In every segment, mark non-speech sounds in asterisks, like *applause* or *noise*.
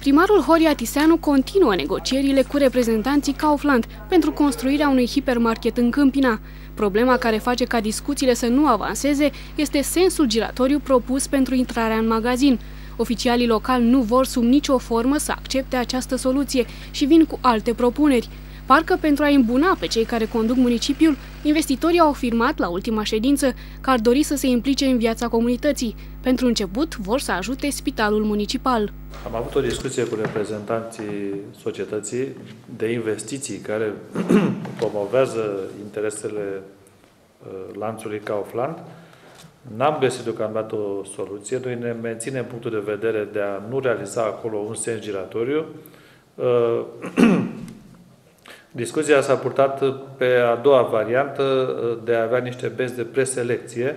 Primarul Horia Tiseanu continuă negocierile cu reprezentanții Kaufland pentru construirea unui hipermarket în Câmpina. Problema care face ca discuțiile să nu avanseze este sensul giratoriu propus pentru intrarea în magazin. Oficialii locali nu vor sub nicio formă să accepte această soluție și vin cu alte propuneri. Parcă pentru a îmbuna pe cei care conduc municipiul, investitorii au afirmat la ultima ședință că ar dori să se implice în viața comunității. Pentru început, vor să ajute spitalul municipal. Am avut o discuție cu reprezentanții societății de investiții care *clears throat* promovează interesele uh, lanțului Kaufland. N-am găsit deocamdată o soluție. Noi ne menținem punctul de vedere de a nu realiza acolo un sens giratoriu. *clears throat* Uh, Discuția s-a purtat pe a doua variantă de a avea niște benzi de preselecție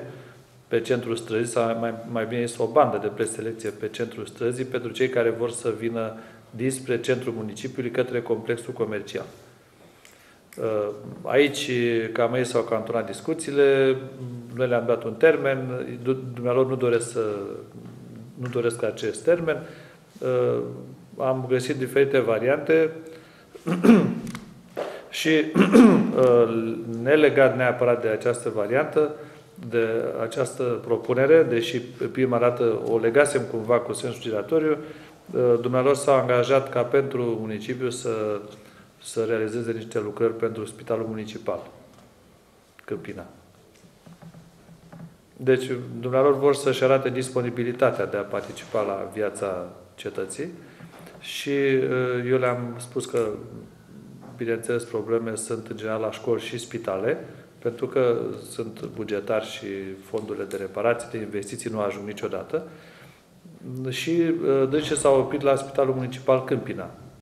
pe centrul străzii, sau mai, mai bine este o bandă de preselecție pe centrul străzii pentru cei care vor să vină dinspre centrul municipiului către complexul comercial. Uh, aici, cam ei s-au cantonat discuțiile, noi le-am dat un termen, dumnealor nu doresc, să, nu doresc acest termen, uh, am găsit diferite variante *clears throat* Și *clears throat* uh, nelegat neapărat de această variantă, de această propunere, deși prima dată o legasem cumva cu sensul giratoriu, uh, dumnealor s-a angajat ca pentru municipiu să, să realizeze niște lucrări pentru Spitalul Municipal Câmpina. Deci, dumnealor vor să-și arate disponibilitatea de a participa la viața cetății și uh, eu le-am spus că bineînțeles, probleme sunt în general la școli și spitale, pentru că sunt bugetari și fondurile de reparații, de investiții nu ajung niciodată. Și uh, de ce s-au oprit la Spitalul Municipal Câmpina.